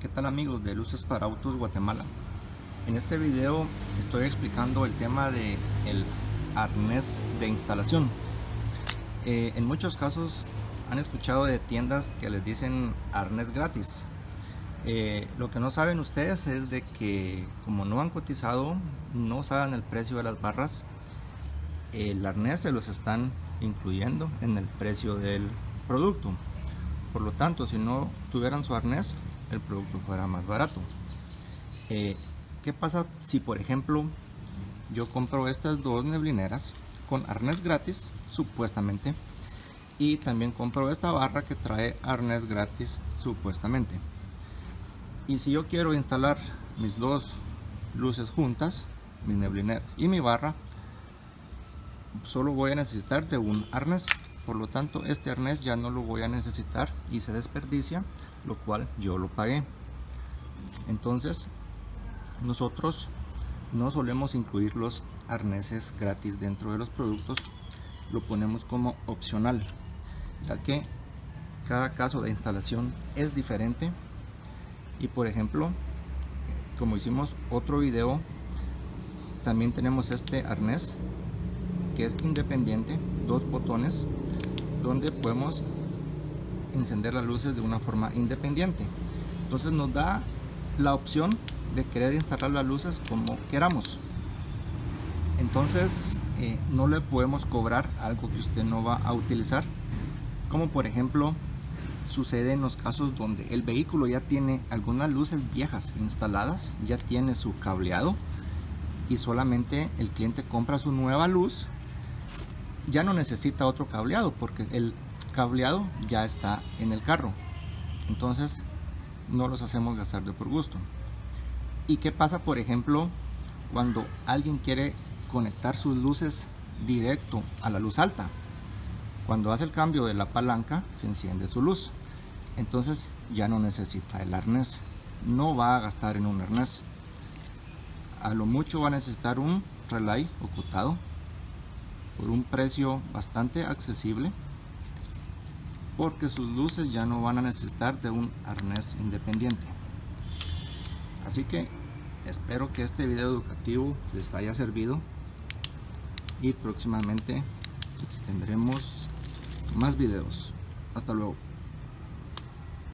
¿Qué tal amigos de Luces para Autos Guatemala? En este video estoy explicando el tema de arnés de instalación. Eh, en muchos casos han escuchado de tiendas que les dicen arnés gratis. Eh, lo que no saben ustedes es de que como no han cotizado, no saben el precio de las barras, el arnés se los están incluyendo en el precio del producto. Por lo tanto, si no tuvieran su arnés, el producto fuera más barato. Eh, ¿Qué pasa si, por ejemplo, yo compro estas dos neblineras con arnés gratis, supuestamente, y también compro esta barra que trae arnés gratis, supuestamente? Y si yo quiero instalar mis dos luces juntas, mis neblineras y mi barra, solo voy a necesitar de un arnés por lo tanto este arnés ya no lo voy a necesitar y se desperdicia lo cual yo lo pagué. Entonces nosotros no solemos incluir los arneses gratis dentro de los productos lo ponemos como opcional ya que cada caso de instalación es diferente. Y por ejemplo como hicimos otro video también tenemos este arnés que es independiente dos botones donde podemos encender las luces de una forma independiente. Entonces nos da la opción de querer instalar las luces como queramos. Entonces eh, no le podemos cobrar algo que usted no va a utilizar. Como por ejemplo sucede en los casos donde el vehículo ya tiene algunas luces viejas instaladas ya tiene su cableado y solamente el cliente compra su nueva luz ya no necesita otro cableado porque el cableado ya está en el carro. Entonces no los hacemos gastar de por gusto. Y qué pasa por ejemplo cuando alguien quiere conectar sus luces directo a la luz alta cuando hace el cambio de la palanca se enciende su luz. Entonces ya no necesita el arnés. No va a gastar en un arnés. A lo mucho va a necesitar un relay ocultado por un precio bastante accesible porque sus luces ya no van a necesitar de un arnés independiente. Así que espero que este video educativo les haya servido y próximamente tendremos más videos. Hasta luego